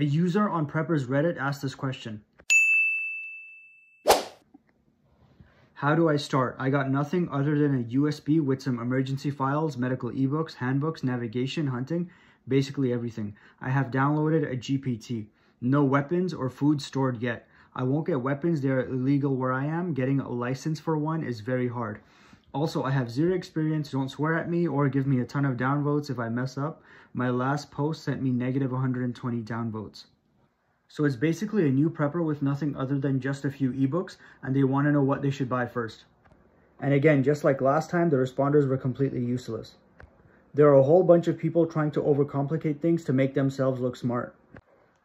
A user on Prepper's Reddit asked this question. How do I start? I got nothing other than a USB with some emergency files, medical ebooks, handbooks, navigation, hunting, basically everything. I have downloaded a GPT. No weapons or food stored yet. I won't get weapons, they're illegal where I am. Getting a license for one is very hard. Also, I have zero experience, don't swear at me or give me a ton of downvotes if I mess up. My last post sent me negative 120 downvotes. So it's basically a new prepper with nothing other than just a few ebooks and they want to know what they should buy first. And again, just like last time, the responders were completely useless. There are a whole bunch of people trying to overcomplicate things to make themselves look smart.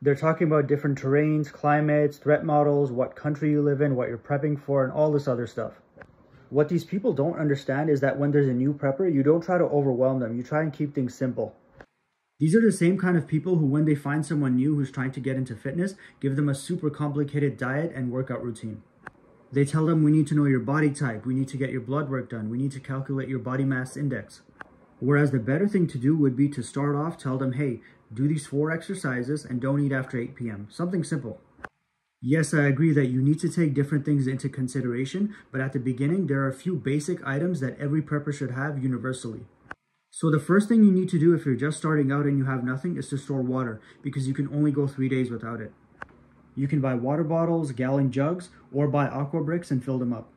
They're talking about different terrains, climates, threat models, what country you live in, what you're prepping for, and all this other stuff. What these people don't understand is that when there's a new prepper, you don't try to overwhelm them. You try and keep things simple. These are the same kind of people who, when they find someone new who's trying to get into fitness, give them a super complicated diet and workout routine. They tell them we need to know your body type, we need to get your blood work done, we need to calculate your body mass index. Whereas the better thing to do would be to start off, tell them, hey, do these four exercises and don't eat after 8 p.m. Something simple. Yes, I agree that you need to take different things into consideration, but at the beginning, there are a few basic items that every prepper should have universally. So the first thing you need to do if you're just starting out and you have nothing is to store water because you can only go three days without it. You can buy water bottles, gallon jugs, or buy aqua bricks and fill them up.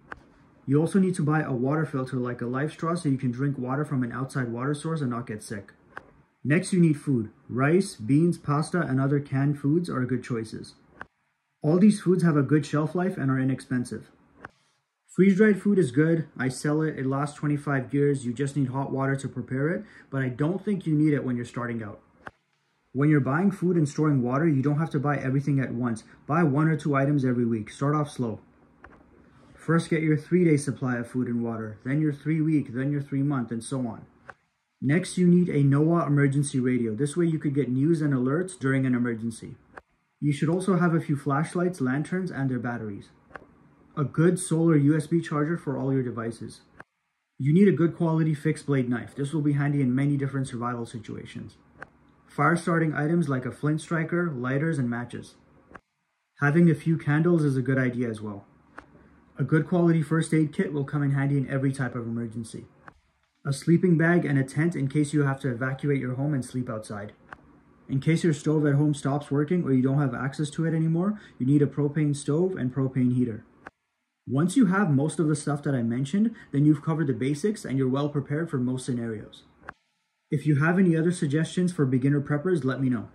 You also need to buy a water filter like a LifeStraw so you can drink water from an outside water source and not get sick. Next, you need food. Rice, beans, pasta, and other canned foods are good choices. All these foods have a good shelf life and are inexpensive. Freeze-dried food is good. I sell it. It lasts 25 years. You just need hot water to prepare it, but I don't think you need it when you're starting out. When you're buying food and storing water, you don't have to buy everything at once. Buy one or two items every week. Start off slow. First get your three-day supply of food and water, then your three-week, then your three-month, and so on. Next, you need a NOAA emergency radio. This way you could get news and alerts during an emergency. You should also have a few flashlights, lanterns, and their batteries. A good solar USB charger for all your devices. You need a good quality fixed blade knife. This will be handy in many different survival situations. Fire starting items like a flint striker, lighters, and matches. Having a few candles is a good idea as well. A good quality first aid kit will come in handy in every type of emergency. A sleeping bag and a tent in case you have to evacuate your home and sleep outside. In case your stove at home stops working or you don't have access to it anymore, you need a propane stove and propane heater. Once you have most of the stuff that I mentioned, then you've covered the basics and you're well prepared for most scenarios. If you have any other suggestions for beginner preppers, let me know.